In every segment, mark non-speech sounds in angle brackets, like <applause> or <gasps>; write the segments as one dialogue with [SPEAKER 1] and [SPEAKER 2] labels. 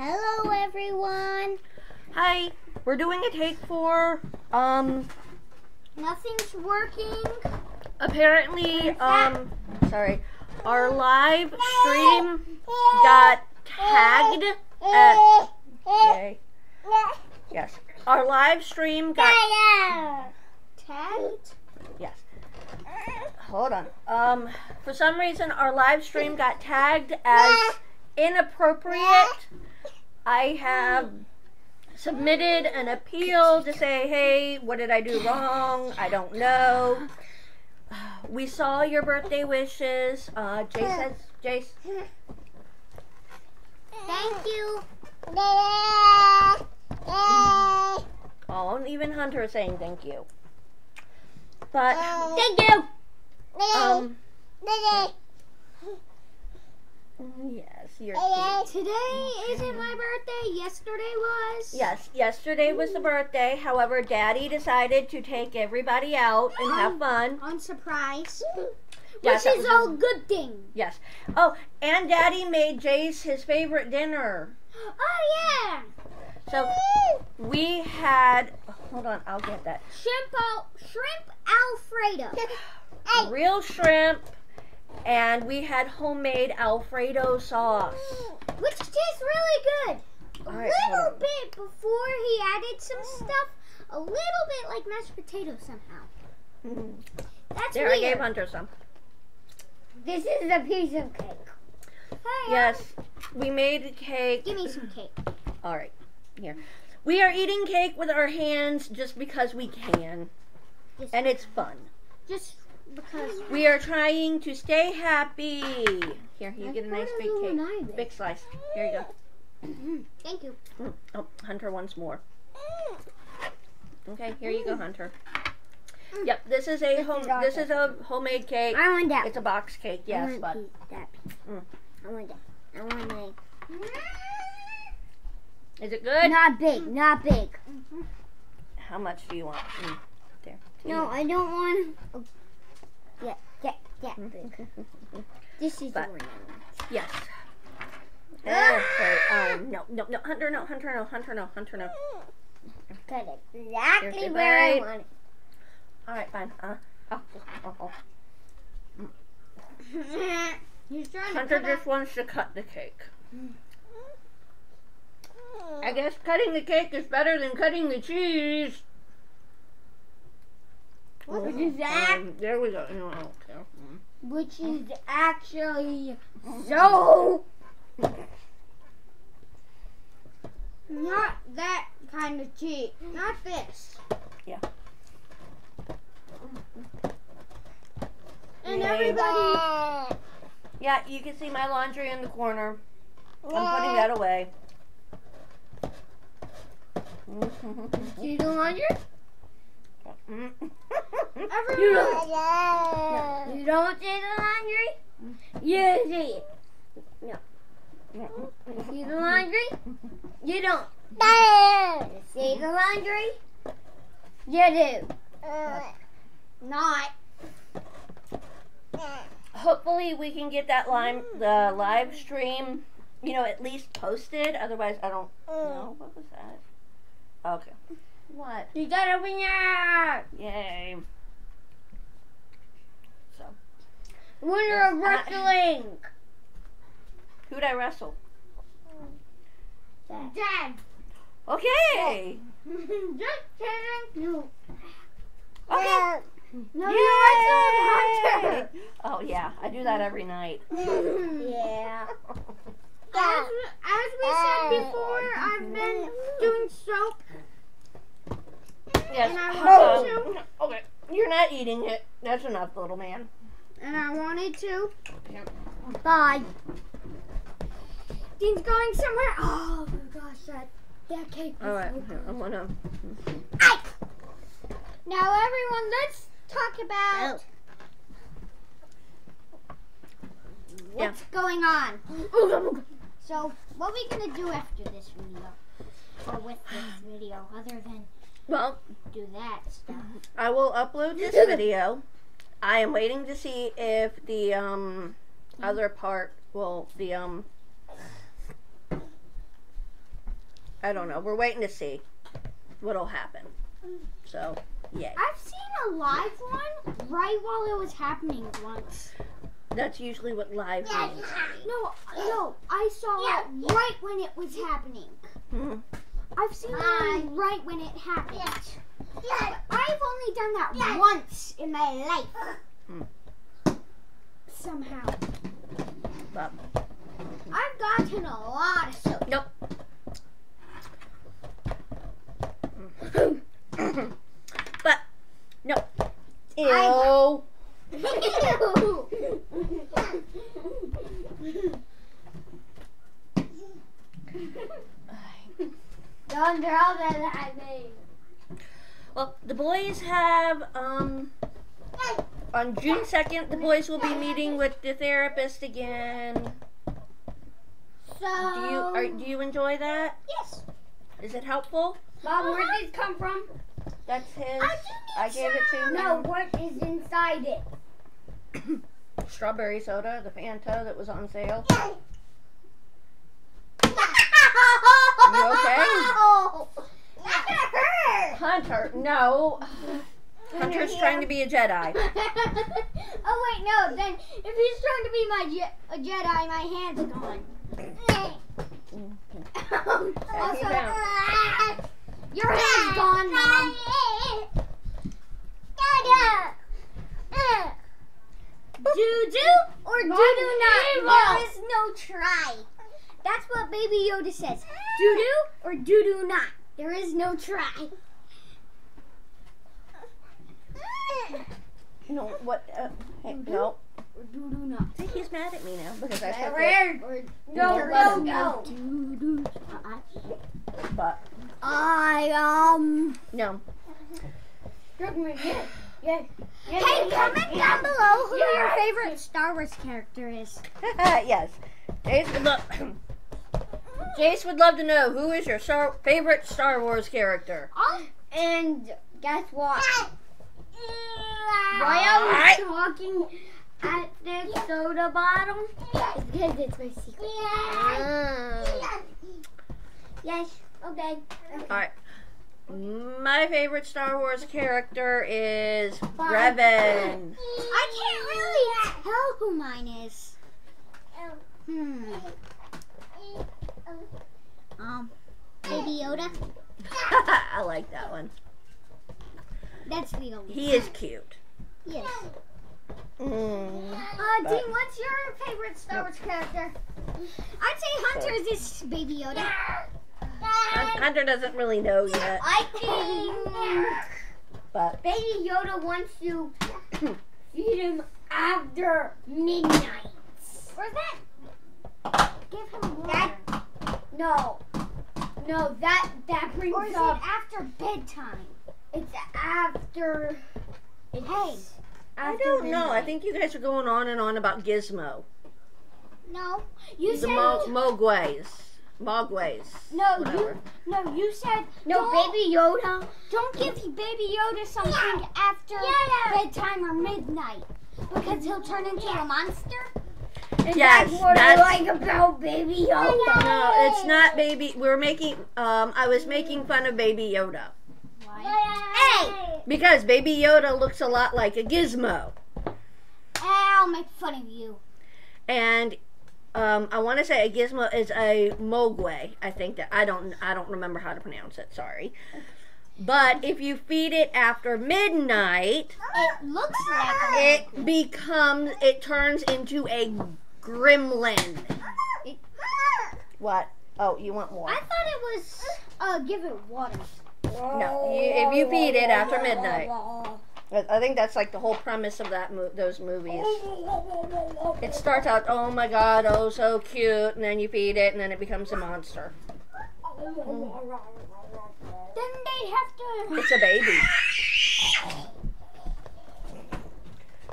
[SPEAKER 1] Hello, everyone.
[SPEAKER 2] Hi, we're doing a take for, um,
[SPEAKER 1] Nothing's working.
[SPEAKER 2] apparently, um, sorry, our live stream got tagged at, yay, yes, our live stream got,
[SPEAKER 1] Tagged.
[SPEAKER 2] yes, hold on, um, for some reason, our live stream got tagged as inappropriate. I have submitted an appeal to say, hey, what did I do wrong? I don't know. We saw your birthday wishes. Uh, Jace says, Jace,
[SPEAKER 1] Thank you.
[SPEAKER 2] oh, even Hunter is saying thank you. But,
[SPEAKER 1] Thank you.
[SPEAKER 2] um, yes, cute.
[SPEAKER 1] Today isn't my birthday. Yesterday was.
[SPEAKER 2] Yes, yesterday was the birthday. However, Daddy decided to take everybody out and have fun.
[SPEAKER 1] On surprise.
[SPEAKER 2] Yes,
[SPEAKER 1] Which is a good thing.
[SPEAKER 2] Yes. Oh, and Daddy made Jace his favorite dinner. <gasps>
[SPEAKER 1] Oh yeah.
[SPEAKER 2] So we had. Hold on, I'll get that.
[SPEAKER 1] Shrimp, al- shrimp Alfredo. <gasps>
[SPEAKER 2] Real shrimp, and we had homemade Alfredo sauce.
[SPEAKER 1] Which tastes really good. A
[SPEAKER 2] right,
[SPEAKER 1] little bit before he added some stuff. A little bit like mashed potatoes somehow. <laughs> That's
[SPEAKER 2] There, I gave Hunter some.
[SPEAKER 1] This is a piece of cake. Hey,
[SPEAKER 2] Yes, um, we made a cake.
[SPEAKER 1] Give me some cake. <clears throat>
[SPEAKER 2] All right, here. We are eating cake with our hands just because we can, and it's fun.
[SPEAKER 1] just because.
[SPEAKER 2] We are trying to stay happy. Here, you get a nice big cake. Big slice. Here you go.
[SPEAKER 1] Thank you.
[SPEAKER 2] Mm. Oh, Hunter wants more. Okay, here you go, Hunter. Yep, this is a home. This is a homemade cake.
[SPEAKER 1] I want that.
[SPEAKER 2] It's a box cake,
[SPEAKER 1] I
[SPEAKER 2] yes,
[SPEAKER 1] want
[SPEAKER 2] but
[SPEAKER 1] that. piece.
[SPEAKER 2] Mm.
[SPEAKER 1] I want that. I want that.
[SPEAKER 2] is it good?
[SPEAKER 1] Not big. Not big.
[SPEAKER 2] How much do you want? Mm, There.
[SPEAKER 1] No, I don't want. Oh. Yeah, yeah, yeah. This is
[SPEAKER 2] But-
[SPEAKER 1] the one I want.
[SPEAKER 2] Yes. Okay. Um. No. No. No. Hunter. No. Hunter. No. Hunter. No. Hunter. No.
[SPEAKER 1] Got exactly
[SPEAKER 2] Here's
[SPEAKER 1] where I want
[SPEAKER 2] All right. Fine. Uh. Oh, oh, oh. <laughs>
[SPEAKER 1] He's trying
[SPEAKER 2] Hunter just wants to cut the cake. I guess cutting the cake is better than cutting the cheese.
[SPEAKER 1] Which is that?
[SPEAKER 2] Um, there we go. No, I don't care.
[SPEAKER 1] Which is actually so. Not that kind of cheese. Not this.
[SPEAKER 2] Yeah.
[SPEAKER 1] And
[SPEAKER 2] Yay.
[SPEAKER 1] everybody.
[SPEAKER 2] Yeah, you can see my laundry in the corner. I'm putting that away.
[SPEAKER 1] See the laundry?
[SPEAKER 2] Mm.
[SPEAKER 1] You don't, you don't see the laundry? You see it. No. You see the laundry? You don't. You see the laundry? You do. Uh. Not. Uh.
[SPEAKER 2] Hopefully we can get that lime mm. the live stream, you know, at least posted. Otherwise, I don't mm. know what was that. Okay. What?
[SPEAKER 1] You gotta open your
[SPEAKER 2] Yay. So,
[SPEAKER 1] winner of wrestling.
[SPEAKER 2] who'd I wrestle?
[SPEAKER 1] Dad.
[SPEAKER 2] Okay. <laughs>
[SPEAKER 1] Just kidding. No.
[SPEAKER 2] Okay.
[SPEAKER 1] No,
[SPEAKER 2] Yay!
[SPEAKER 1] you wrestled
[SPEAKER 2] Oh yeah, I do that every night. <laughs>
[SPEAKER 1] Yeah. As, as we said before, I've been doing soap.
[SPEAKER 2] Yes.
[SPEAKER 1] And I want
[SPEAKER 2] um, Okay, you're not eating it. That's enough, little man.
[SPEAKER 1] And I wanted to. Yep. Bye. Dean's going somewhere. Oh my gosh, that that cake.
[SPEAKER 2] All right,
[SPEAKER 1] so good.
[SPEAKER 2] I wanna.
[SPEAKER 1] Ay! Now, everyone, let's talk about what's going on. Oh, so, what are we gonna do after this video, or with this video, other than
[SPEAKER 2] Well,
[SPEAKER 1] do that stuff?
[SPEAKER 2] I will upload this <laughs> video. I am waiting to see if the um other part will the um I don't know. We're waiting to see what'll happen. So, yeah.
[SPEAKER 1] I've seen a live one right while it was happening once.
[SPEAKER 2] That's usually what live means.
[SPEAKER 1] No, no, I saw it right when it was happening.
[SPEAKER 2] Mhm.
[SPEAKER 1] I've seen it right when it happened. I've only done that once in my life.
[SPEAKER 2] Hmm.
[SPEAKER 1] Somehow.
[SPEAKER 2] But,
[SPEAKER 1] I've gotten a lot of soap.
[SPEAKER 2] nope. but, no. Ew.
[SPEAKER 1] Don't throw that at me.
[SPEAKER 2] Well, the boys have, um, on June 2nd, the boys will be meeting with the therapist again.
[SPEAKER 1] So.
[SPEAKER 2] Do you are, do you enjoy that?
[SPEAKER 1] Yes.
[SPEAKER 2] Is it helpful?
[SPEAKER 1] Mom, where did these come from?
[SPEAKER 2] That's his.
[SPEAKER 1] I
[SPEAKER 2] I gave it to him.
[SPEAKER 1] No, what is inside it? <coughs>
[SPEAKER 2] Strawberry soda, the Fanta that was on sale.
[SPEAKER 1] You
[SPEAKER 2] okay? <laughs> Hunter, no. Hunter's trying to be a Jedi. <laughs>
[SPEAKER 1] oh wait, no. Then if he's trying to be my a Jedi, my hands gone. also, oh,
[SPEAKER 2] down.
[SPEAKER 1] Ah, your hand's gone, Mom. Do uh, do or do do not? There is no try. That's what Baby Yoda says. Do do or do do not. There is no try.
[SPEAKER 2] No, what? Uh, hey, no.
[SPEAKER 1] Do do not.
[SPEAKER 2] See, he's mad at me now because I took it.
[SPEAKER 1] Or
[SPEAKER 2] No,
[SPEAKER 1] no,
[SPEAKER 2] no,
[SPEAKER 1] no. Do do.
[SPEAKER 2] But
[SPEAKER 1] I um.
[SPEAKER 2] no.
[SPEAKER 1] Hey, comment down below who your favorite Star Wars character is. <laughs>
[SPEAKER 2] yes. Jace would love. <clears throat> Jace would love to know who is your Star- favorite Star Wars character.
[SPEAKER 1] And guess what? Why I was talking at the soda bottle? It's because it's my secret.
[SPEAKER 2] Mm.
[SPEAKER 1] Yes. Okay.
[SPEAKER 2] All right. My favorite Star Wars character is
[SPEAKER 1] Fine.
[SPEAKER 2] Revan.
[SPEAKER 1] I can't really tell who mine is. Hmm. Um. Baby Yoda. <laughs>
[SPEAKER 2] I like that one.
[SPEAKER 1] That's the only.
[SPEAKER 2] He is cute. <laughs>
[SPEAKER 1] Yes.
[SPEAKER 2] Mm.
[SPEAKER 1] Uh, Dean, what's your favorite Star Wars character? <laughs> I'd say Hunter's is this Baby Yoda.
[SPEAKER 2] Hunter doesn't really know yet,
[SPEAKER 1] I think
[SPEAKER 2] but
[SPEAKER 1] Baby Yoda wants to <coughs> feed him after midnight. Where's that? Give him water. no, no, that that brings or is up. it after bedtime? It's after. It's hey,
[SPEAKER 2] I don't know. I think you guys are going on and on about Gizmo.
[SPEAKER 1] no. You
[SPEAKER 2] The
[SPEAKER 1] said
[SPEAKER 2] Mo- Mogwais. Mogwais.
[SPEAKER 1] no.
[SPEAKER 2] whatever.
[SPEAKER 1] You no. You said no. Baby Yoda. Don't give Baby Yoda something after bedtime or midnight because he'll turn into a monster. And
[SPEAKER 2] Yes,
[SPEAKER 1] that's what
[SPEAKER 2] that's-
[SPEAKER 1] I like about Baby Yoda.
[SPEAKER 2] No, it's not baby. We're making. Um, I was making fun of Baby Yoda
[SPEAKER 1] Hey!
[SPEAKER 2] because Baby Yoda looks a lot like a Gizmo,
[SPEAKER 1] I'll make fun of you.
[SPEAKER 2] and um, I want to say a Gizmo is a Mogwai. I think that I don't. I don't remember how to pronounce it. Sorry. But if you feed it after midnight,
[SPEAKER 1] It looks like
[SPEAKER 2] it becomes. It turns into a gremlin. What? Oh, you want more?
[SPEAKER 1] I thought it was uh give it water.
[SPEAKER 2] No, you, if you feed it after midnight. I I think that's like the whole premise of that mo- those movies. It starts out, oh my god, oh so cute, and then you feed it, and then it becomes a monster.
[SPEAKER 1] Then they'd have to
[SPEAKER 2] It's a baby.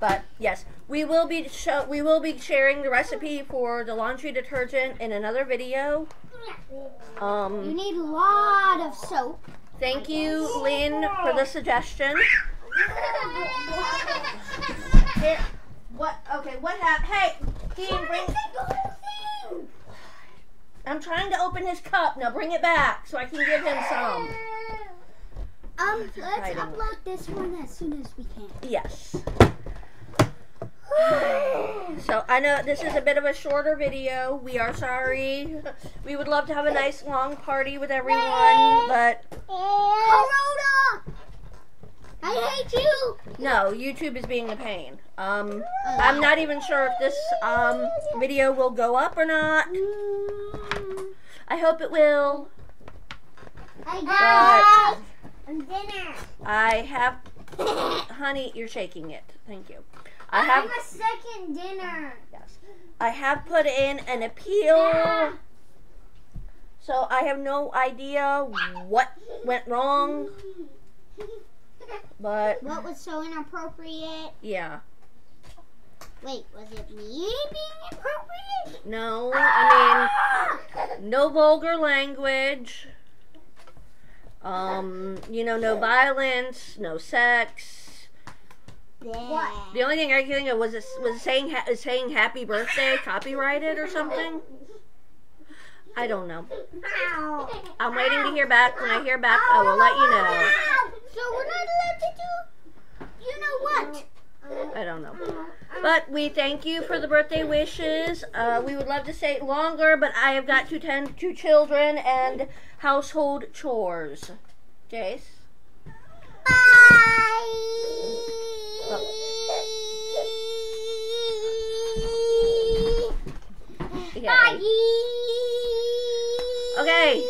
[SPEAKER 2] But yes, we will be show we will be sharing the recipe for the laundry detergent in another video. Um, You
[SPEAKER 1] need a lot of soap.
[SPEAKER 2] Thank you, Lynn, for the suggestion. Here, what? Okay, what happened? Hey, Dean, bring. I'm trying to open his cup. Now bring it back so I can give him some.
[SPEAKER 1] Um, let's upload this one as soon as we can.
[SPEAKER 2] Yes. So I know this is a bit of a shorter video. We are sorry. We would love to have a nice long party with everyone, but
[SPEAKER 1] Corona! I hate you!
[SPEAKER 2] no, YouTube is being a pain. Um, I'm not even sure if this um, video will go up or not. I hope it will.
[SPEAKER 1] I got dinner.
[SPEAKER 2] I have, honey, you're shaking it. Thank you. I have,
[SPEAKER 1] a second dinner.
[SPEAKER 2] yes, I have put in an appeal. So I have no idea what went wrong, but
[SPEAKER 1] What was so inappropriate?
[SPEAKER 2] yeah.
[SPEAKER 1] Wait, was it me being inappropriate?
[SPEAKER 2] No, I mean, no vulgar language. Um, you know, no violence, no sex.
[SPEAKER 1] What?
[SPEAKER 2] The only thing I can think of was it, was saying ha- saying happy birthday copyrighted or something. I don't know. I'm waiting to hear back. When I hear back, I will let you know.
[SPEAKER 1] So we're not allowed to do, you know what?
[SPEAKER 2] I don't know. But we thank you for the birthday wishes. Uh, we would love to say it longer, but I have got to tend to children and household chores. Jace?
[SPEAKER 1] Bye. Okay. Bye. Okay.